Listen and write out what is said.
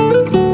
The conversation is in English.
Música